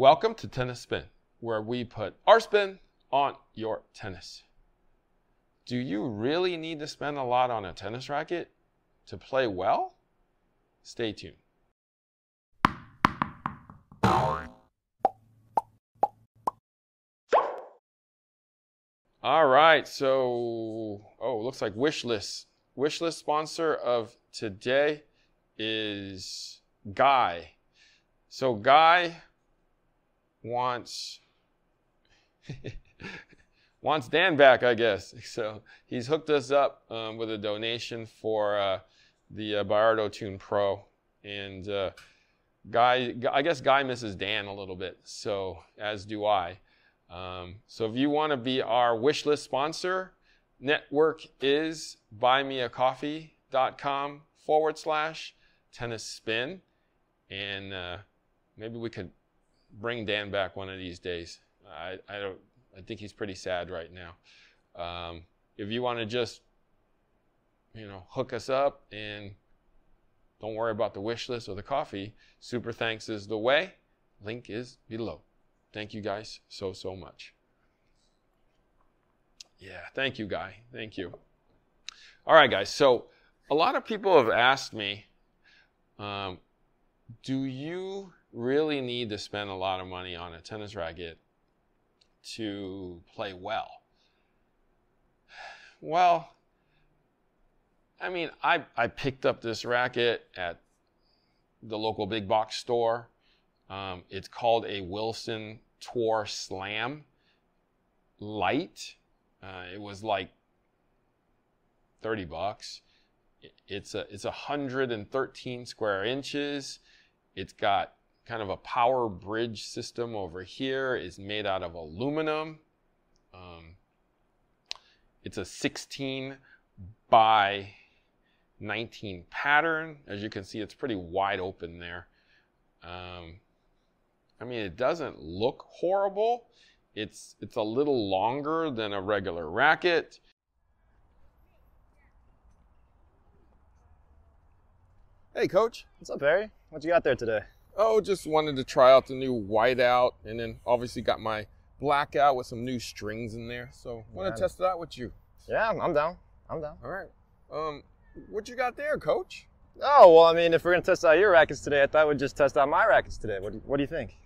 Welcome to Tennis Spin, where we put our spin on your tennis. Do you really need to spend a lot on a tennis racket to play well? Stay tuned. All right, so oh, looks like wish list. Wish list sponsor of today is Guy. So Guy wants wants Dan back, I guess. So he's hooked us up um, with a donation for uh, the uh, Tune Pro, and uh, Guy, I guess Guy misses Dan a little bit. So as do I. Um, so if you want to be our wish list sponsor, network is buymeacoffee.com forward slash tennis spin. And uh, maybe we could bring Dan back one of these days. I, I don't. I think he's pretty sad right now. Um, if you want to just, you know, hook us up and don't worry about the wish list or the coffee, Super Thanks is the way. Link is below. Thank you guys so, so much. Yeah, thank you, Guy. Thank you. All right, guys. So, a lot of people have asked me, um, do you really need to spend a lot of money on a tennis racket to play well? Well, I mean, I, I picked up this racket at the local big box store. Um, it's called a Wilson Tour Slam Lite. Uh, it was like 30 bucks. It's a it's 113 square inches. It's got kind of a power bridge system over here is made out of aluminum. Um, it's a 16 by 19 pattern. As you can see, it's pretty wide open there. Um, I mean, it doesn't look horrible. It's, it's a little longer than a regular racket. Hey, coach. What's up, Harry? What you got there today? Oh, just wanted to try out the new whiteout, and then obviously got my blackout with some new strings in there. So want to test it out with you. Yeah, I'm down. I'm down. All right. Um, what you got there, coach? Oh well, I mean, if we're gonna test out your rackets today, I thought we'd just test out my rackets today. What do, what do you think?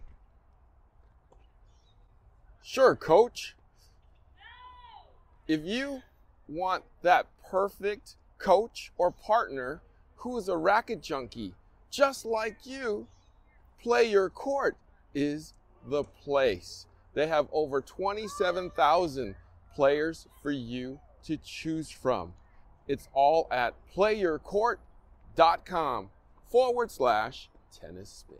Sure, coach. If you want that perfect coach or partner who is a racket junkie just like you, Play Your Court is the place. They have over 27,000 players for you to choose from. It's all at playyourcourt.com forward slash tennis spin.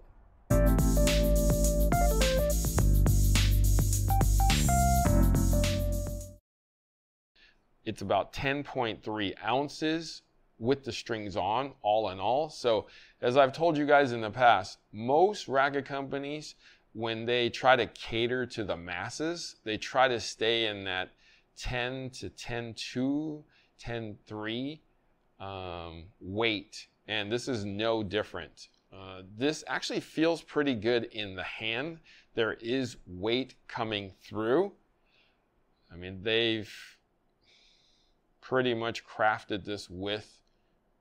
It's about 10.3 ounces with the strings on, all in all. So, as I've told you guys in the past, most racket companies, when they try to cater to the masses, they try to stay in that 10 to 10.2, 10.3 um, weight. And this is no different. Uh, this actually feels pretty good in the hand. There is weight coming through. I mean, they've pretty much crafted this with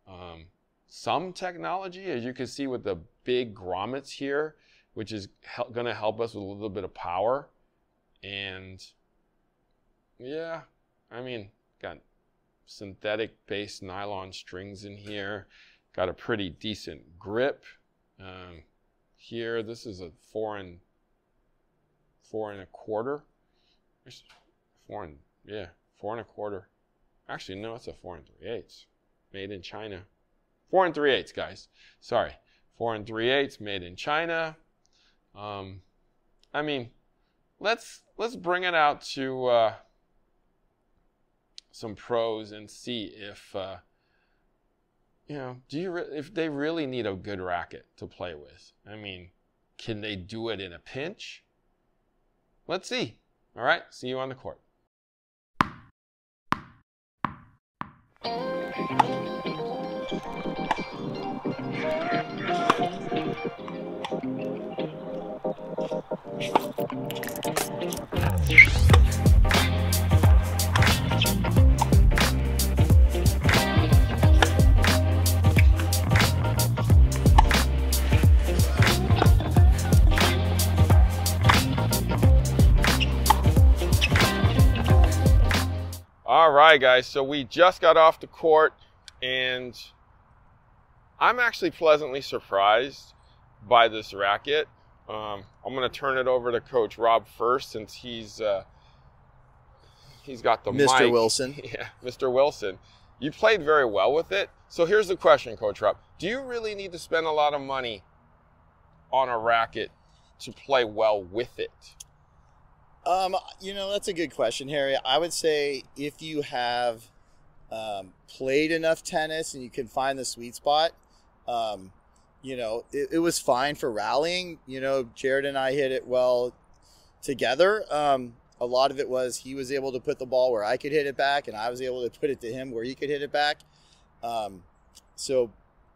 um, some technology, as you can see with the big grommets here, which is going to help us with a little bit of power. And yeah, I mean, got synthetic based nylon strings in here. Got a pretty decent grip. Um, here, this is a four and four and a quarter. Four and yeah, four and a quarter. Actually, no, it's a four and three eighths made in China. Four and three eighths, guys. Sorry, four and three eighths, made in China. Um, I mean, let's let's bring it out to uh, some pros and see if uh, you know, do you re- if they really need a good racket to play with? I mean, can they do it in a pinch? Let's see. All right, see you on the court. All right, guys. So we just got off the court, and I'm actually pleasantly surprised by this racket. Um, I'm going to turn it over to Coach Rob first, since he's uh, he's got the Mr. mic. Wilson. Yeah, Mr. Wilson. You played very well with it. So here's the question, Coach Rob: Do you really need to spend a lot of money on a racket to play well with it? Um, you know, that's a good question, Harry. I would say if you have um, played enough tennis and you can find the sweet spot, um, you know, it, it was fine for rallying. You know, Jerod and I hit it well together. Um, a lot of it was he was able to put the ball where I could hit it back, and I was able to put it to him where he could hit it back. Um, so,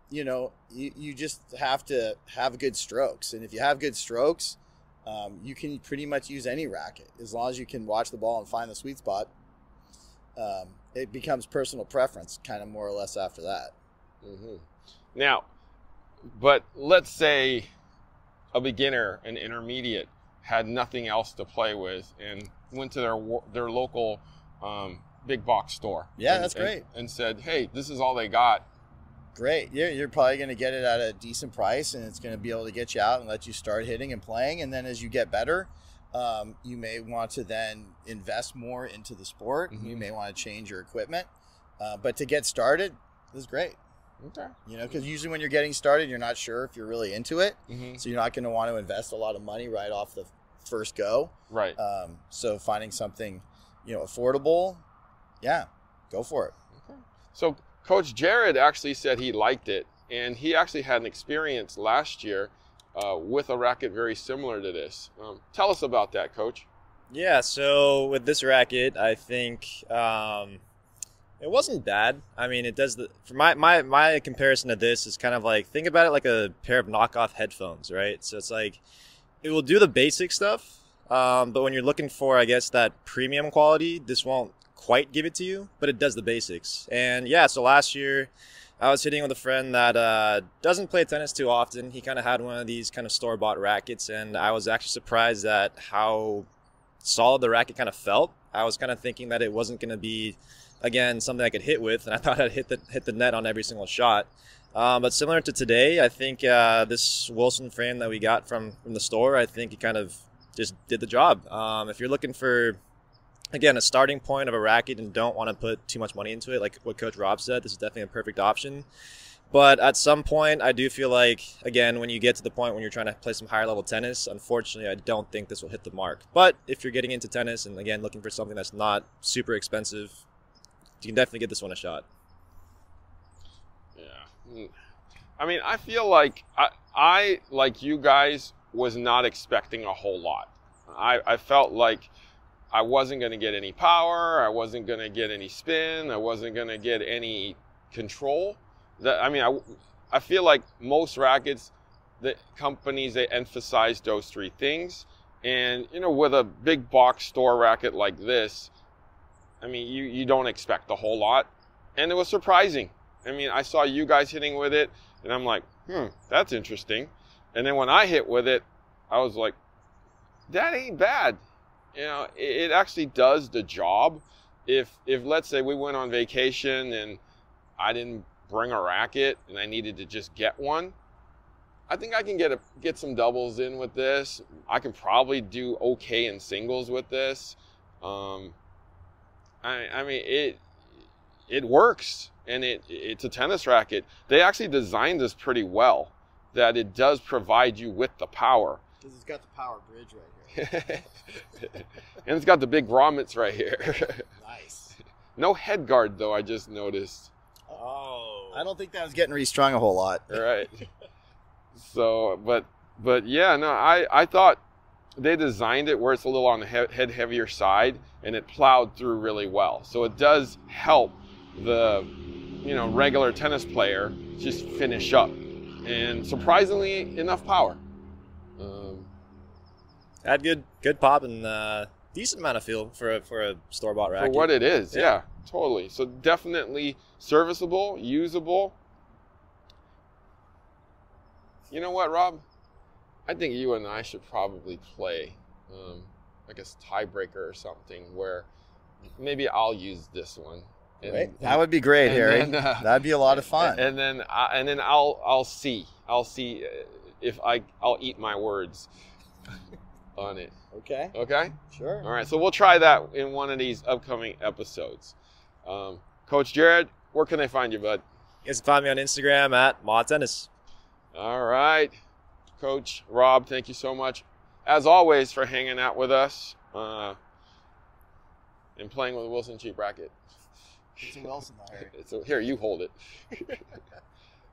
you know, you, you just have to have good strokes. And if you have good strokes, um, you can pretty much use any racket as long as you can watch the ball and find the sweet spot. Um, it becomes personal preference, kind of more or less after that. hmm Now, but let's say a beginner, an intermediate, had nothing else to play with and went to their their local um, big box store. Yeah, and- that's and- great. And, said, "Hey, this is all they got." Great. You're, you're probably going to get it at a decent price, and it's going to be able to get you out and let you start hitting and playing. And then as you get better, um, you may want to then invest more into the sport. You Mhm. may want to change your equipment. Uh, but to get started, this is great. Okay. You know, because usually when you're getting started, you're not sure if you're really into it. hmm So you're not going to want to invest a lot of money right off the first go. Right. Um, so finding something, you know, affordable, yeah, go for it. Okay. So Coach Jerod actually said he liked it, and he actually had an experience last year uh, with a racket very similar to this. Um, tell us about that, Coach. Yeah, so with this racket, I think um, it wasn't bad. I mean, it does the for my my my comparison to this is kind of like think about it like a pair of knockoff headphones, right? So it's like it will do the basic stuff, um, but when you're looking for, I guess, that premium quality, this won't quite give it to you, but it does the basics. And yeah, so last year. I was hitting with a friend that uh, doesn't play tennis too often. He kind of had one of these kind of store bought rackets, and I was actually surprised at how solid the racket kind of felt. I was kind of thinking that it wasn't going to be, again, something I could hit with, and I thought I'd hit the hit the net on every single shot. Um, but similar to today, I think uh, this Wilson frame that we got from from the store, I think it kind of just did the job. Um, if you're looking for again a starting point of a racket and don't want to put too much money into it, like what Coach Rob said, this is definitely a perfect option. But at some point, I do feel like, again, when you get to the point when you're trying to play some higher level tennis, unfortunately, I don't think this will hit the mark. But if you're getting into tennis and, again, looking for something that's not super expensive, you can definitely get this one a shot. Yeah. Mm. I mean, I feel like I, I, like you guys, was not expecting a whole lot. I, I felt like I wasn't going to get any power. I wasn't going to get any spin. I wasn't going to get any control. That I mean, I, I feel like most rackets, the companies they emphasize those three things. And you know, with a big box store racket like this, I mean, you you don't expect a whole lot, and it was surprising. I mean, I saw you guys hitting with it, and I'm like, hmm, that's interesting. And then when I hit with it, I was like, that ain't bad. You know, it, actually does the job. If if let's say we went on vacation and I didn't bring a racket and I needed to just get one, I think I can get a get some doubles in with this. I can probably do okay in singles with this. Um, I, I mean it it works and it it's a tennis racket. They actually designed this pretty well that it does provide you with the power. Because it's got the power bridge right. and it's got the big grommets right here. nice. no head guard though, I just noticed. Oh. I don't think that was getting restrung a whole lot. Right. so, but but yeah, no, I I thought they designed it where it's a little on the he- head heavier side and it plowed through really well. So it does help the you know regular tennis player just finish up and surprisingly enough power. Um, Had good good pop and uh, decent amount of feel for a, for a store bought for what it is. Yeah. Yeah. totally. So definitely serviceable, usable. You know what, Rob? I think you and I should probably play um, like a tiebreaker or something where maybe I'll use this one. And- Right? That would be great, Harry. then, uh, That'd be a lot of fun. And then I, and then I'll I'll see I'll see uh, if I I'll eat my words on it. okay, Okay. sure. All right, so we'll try that in one of these upcoming episodes. Um, Coach Jerod, where can they find you, bud? You guys can find me on Instagram at Mah Tennis. All right, Coach Rob, thank you so much, as always, for hanging out with us uh, and playing with a Wilson cheap racket. It's a Wilson, though, Harry. It's a- here, you hold it.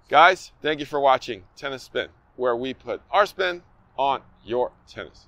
Guys, thank you for watching Tennis Spin, where we put our spin on your tennis.